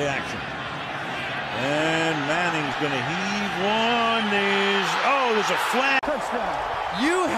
play action. And Manning's going to heave one. There's, oh, there's a flag. You